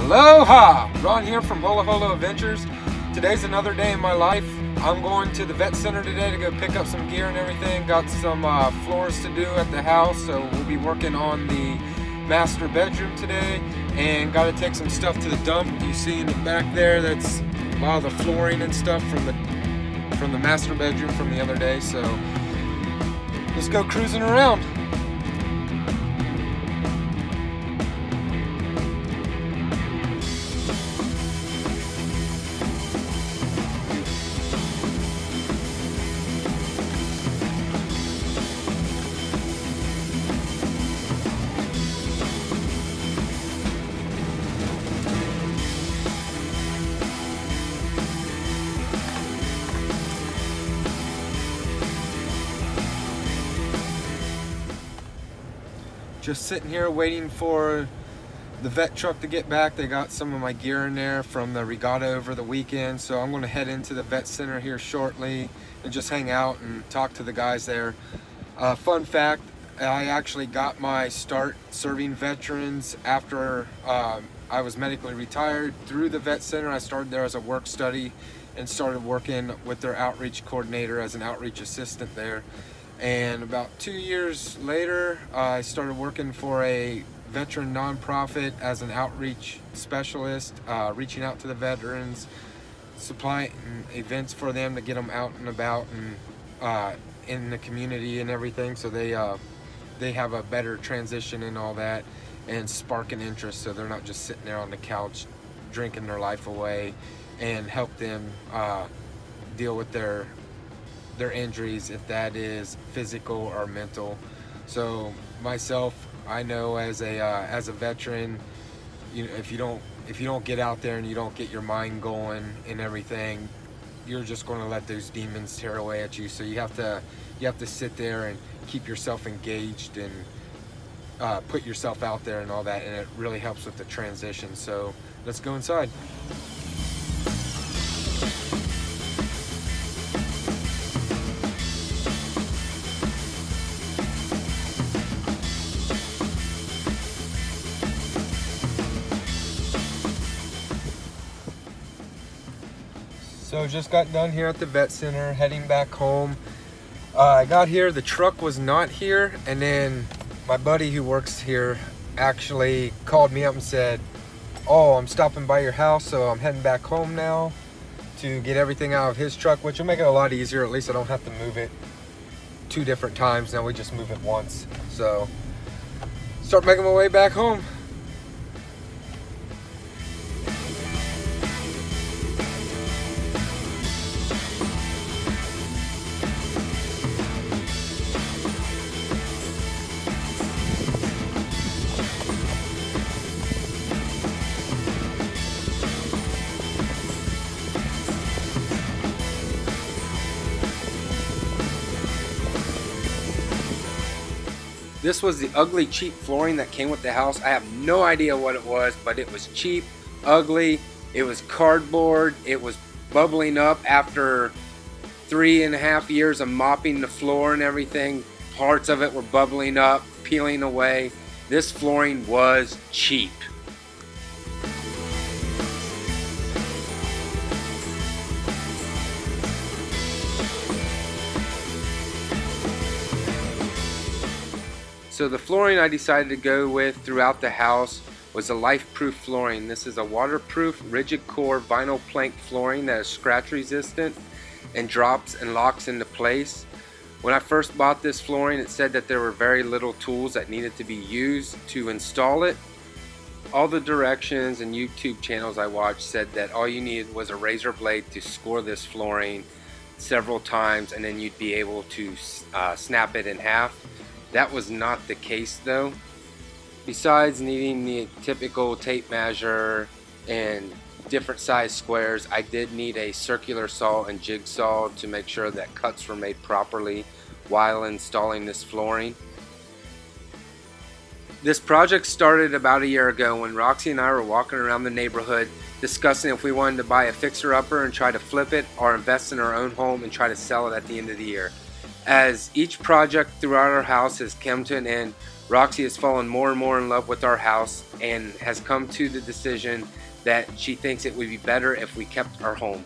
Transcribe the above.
Aloha! Ron here from Holo Holo Adventures. Today's another day in my life. I'm going to the vet center today to go pick up some gear and everything. Got some uh, floors to do at the house, so we'll be working on the master bedroom today and got to take some stuff to the dump. You see in the back there, that's a lot of the flooring and stuff from the from the master bedroom from the other day. So let's go cruising around. Just sitting here waiting for the vet truck to get back. They got some of my gear in there from the regatta over the weekend. So I'm gonna head into the vet center here shortly and just hang out and talk to the guys there. Uh, fun fact, I actually got my start serving veterans after um, I was medically retired through the vet center. I started there as a work study and started working with their outreach coordinator as an outreach assistant there and about two years later I started working for a veteran nonprofit as an outreach specialist uh, reaching out to the veterans supplying events for them to get them out and about and uh, in the community and everything. So they uh, they have a better transition and all that and spark an interest. So they're not just sitting there on the couch drinking their life away and help them uh, deal with their their injuries, if that is physical or mental. So myself, I know as a uh, as a veteran, you know, if you don't if you don't get out there and you don't get your mind going and everything, you're just going to let those demons tear away at you. So you have to you have to sit there and keep yourself engaged and uh, put yourself out there and all that, and it really helps with the transition. So let's go inside. So just got done here at the vet center, heading back home. Uh, I got here, the truck was not here, and then my buddy who works here actually called me up and said, oh, I'm stopping by your house, so I'm heading back home now to get everything out of his truck, which will make it a lot easier. At least I don't have to move it two different times. Now we just move it once. So start making my way back home. This was the ugly cheap flooring that came with the house. I have no idea what it was, but it was cheap, ugly, it was cardboard, it was bubbling up after three and a half years of mopping the floor and everything. Parts of it were bubbling up, peeling away. This flooring was cheap. So the flooring I decided to go with throughout the house was a life-proof flooring. This is a waterproof rigid core vinyl plank flooring that is scratch resistant and drops and locks into place. When I first bought this flooring it said that there were very little tools that needed to be used to install it. All the directions and YouTube channels I watched said that all you needed was a razor blade to score this flooring several times and then you'd be able to uh, snap it in half. That was not the case though. Besides needing the typical tape measure and different size squares, I did need a circular saw and jigsaw to make sure that cuts were made properly while installing this flooring. This project started about a year ago when Roxy and I were walking around the neighborhood discussing if we wanted to buy a fixer-upper and try to flip it or invest in our own home and try to sell it at the end of the year. As each project throughout our house has come to an end, Roxy has fallen more and more in love with our house and has come to the decision that she thinks it would be better if we kept our home.